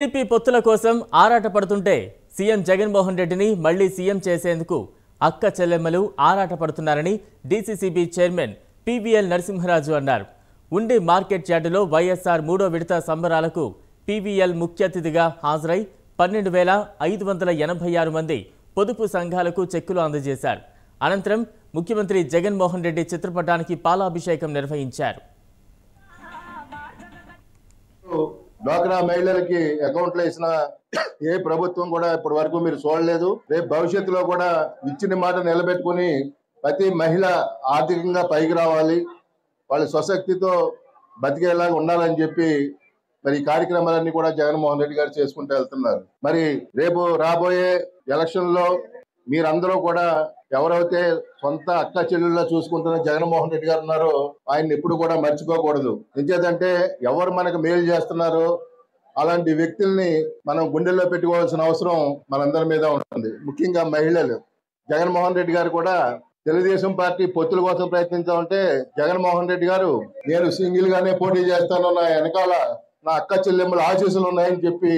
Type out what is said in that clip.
TDP పొత్తుల కోసం ఆరాటపడుతుంటే CM Jaganmohan రెడ్డిని మళ్ళీ సీఎం చేసేందుకు అక్క చెల్లెమ్మలు ఆరాటపడుతున్నారని డీసీసీబీ చైర్మన్ పీవీఎల్ నరసింహరాజు అన్నారు. ఉండి మార్కెట్ యార్డులో వైఎస్ఆర్ మూడో విడత సంబరాలకు పీవీఎల్ ముఖ్య అతిథిగా హాజరై పన్నెండు వేల ఐదు వందల ఎనభై ఆరు మంది పొదుపు సంఘాలకు చెక్కులు అందజేశారు. అనంతరం ముఖ్యమంత్రి జగన్మోహన్ రెడ్డి చిత్రపటానికి పాలాభిషేకం నిర్వహించారు. డ్వాక్రా మహిళలకి అకౌంట్లు వేసిన ఏ ప్రభుత్వం కూడా ఇప్పటి వరకు మీరు చూడలేదు. రేపు భవిష్యత్తులో కూడా ఇచ్చిన మాట నిలబెట్టుకుని ప్రతి మహిళ ఆర్థికంగా పైకి రావాలి. వాళ్ళ స్వశక్తితో బతికేలాగా ఉండాలని చెప్పి మరి ఈ కార్యక్రమాలన్నీ కూడా జగన్మోహన్ రెడ్డి గారు చేసుకుంటూ వెళ్తున్నారు. మరి రేపు రాబోయే ఎలక్షన్లో మీరందరూ కూడా ఎవరైతే సొంత అక్క చెల్లెల్లో చూసుకుంటున్న జగన్మోహన్ రెడ్డి గారు ఉన్నారో ఆయన్ని ఎప్పుడు కూడా మర్చిపోకూడదు. ఎందుకంటే ఎవరు మనకు మేలు చేస్తున్నారో అలాంటి వ్యక్తుల్ని మనం గుండెల్లో పెట్టుకోవాల్సిన అవసరం మనందరి మీద ఉంటుంది. ముఖ్యంగా మహిళలు. జగన్మోహన్ రెడ్డి గారు కూడా తెలుగుదేశం పార్టీ పొత్తుల కోసం ప్రయత్నించామంటే జగన్మోహన్ రెడ్డి గారు నేను సింగిల్ గానే పోటీ చేస్తాను నా వెనకాల నా అక్క చెల్లెమ్మల ఆశీస్సులు ఉన్నాయని చెప్పి